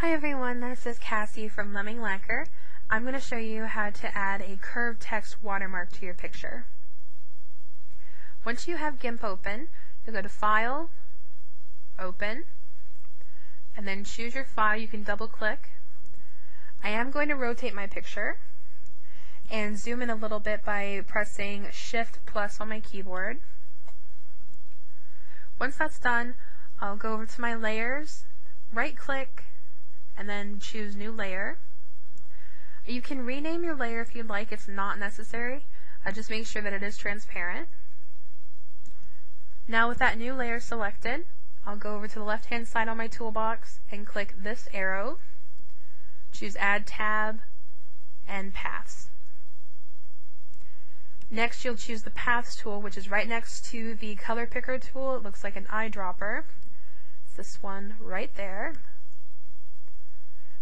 Hi everyone, this is Cassie from Lemming Lacquer. I'm going to show you how to add a curved text watermark to your picture. Once you have GIMP open, you'll go to File, Open, and then choose your file. You can double click. I am going to rotate my picture and zoom in a little bit by pressing Shift plus on my keyboard. Once that's done, I'll go over to my layers, right click, and then choose new layer. You can rename your layer if you'd like, it's not necessary. Uh, just make sure that it is transparent. Now with that new layer selected, I'll go over to the left hand side on my toolbox and click this arrow, choose add tab, and paths. Next, you'll choose the Paths tool, which is right next to the Color Picker tool. It looks like an eyedropper. It's this one right there.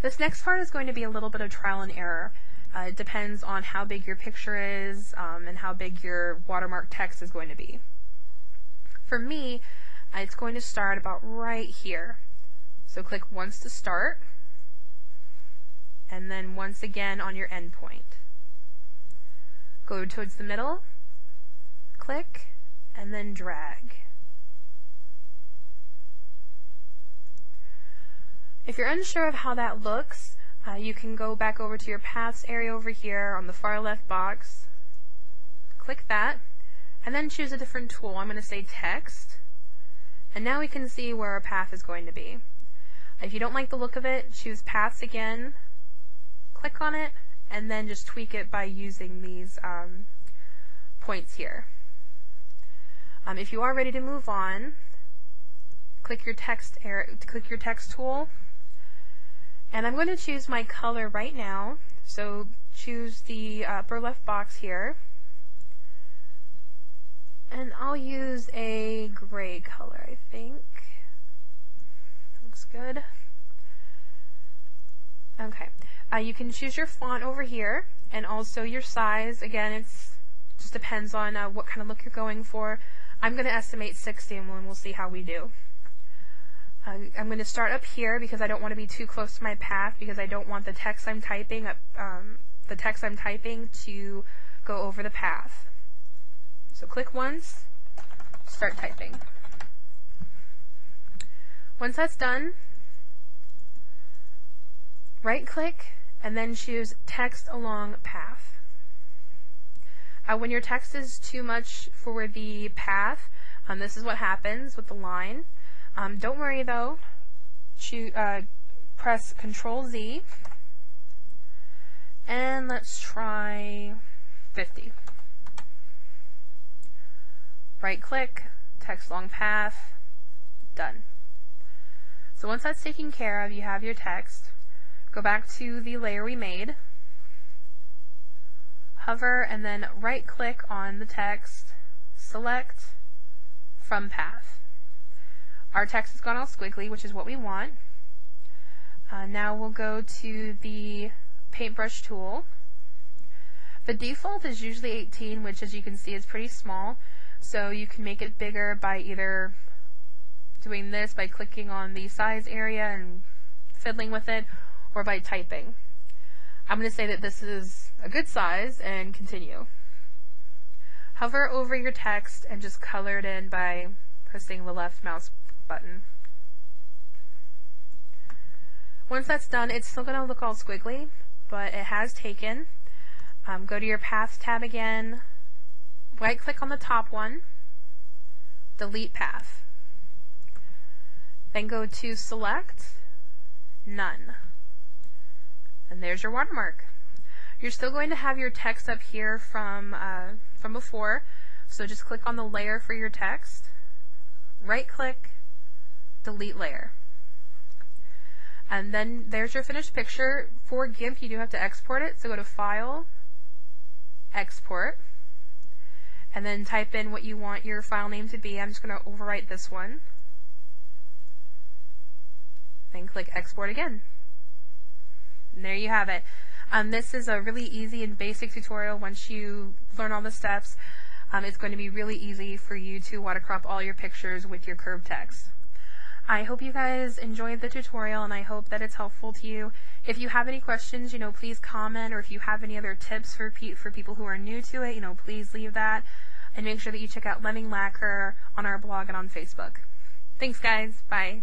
This next part is going to be a little bit of trial and error. Uh, it depends on how big your picture is um, and how big your watermark text is going to be. For me, uh, it's going to start about right here. So click once to start, and then once again on your endpoint. Go towards the middle, click, and then drag. If you're unsure of how that looks, uh, you can go back over to your paths area over here on the far left box, click that, and then choose a different tool. I'm going to say text, and now we can see where our path is going to be. If you don't like the look of it, choose paths again, click on it, and then just tweak it by using these um, points here. Um, if you are ready to move on, click your text click your text tool, and I'm going to choose my color right now. So choose the upper left box here, and I'll use a gray color. I think looks good. Okay. Uh, you can choose your font over here and also your size. Again, it just depends on uh, what kind of look you're going for. I'm going to estimate 60 and we'll see how we do. Uh, I'm going to start up here because I don't want to be too close to my path because I don't want the text I'm typing um, the text I'm typing to go over the path. So click once, start typing. Once that's done, right click and then choose text along path. Uh, when your text is too much for the path, um, this is what happens with the line. Um, don't worry though, choose, uh, press Control Z, and let's try 50. Right click, text along path, done. So once that's taken care of, you have your text. Go back to the layer we made, hover, and then right click on the text, select from path. Our text has gone all squiggly, which is what we want. Uh, now we'll go to the paintbrush tool. The default is usually 18, which as you can see is pretty small, so you can make it bigger by either doing this by clicking on the size area and fiddling with it, or by typing. I'm going to say that this is a good size and continue. Hover over your text and just color it in by pressing the left mouse button. Once that's done, it's still going to look all squiggly, but it has taken. Um, go to your Paths tab again, right click on the top one, delete path. Then go to Select, None. And there's your watermark. You're still going to have your text up here from, uh, from before, so just click on the layer for your text, right click, delete layer. And then there's your finished picture. For GIMP, you do have to export it, so go to File, Export, and then type in what you want your file name to be. I'm just going to overwrite this one. Then click Export again. And there you have it. Um, this is a really easy and basic tutorial. Once you learn all the steps, um, it's going to be really easy for you to watercrop all your pictures with your curved text. I hope you guys enjoyed the tutorial and I hope that it's helpful to you. If you have any questions, you know, please comment or if you have any other tips for pe- for people who are new to it, you know, please leave that and make sure that you check out Lemming Lacquer on our blog and on Facebook. Thanks guys. Bye.